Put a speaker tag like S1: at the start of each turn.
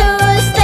S1: to stay.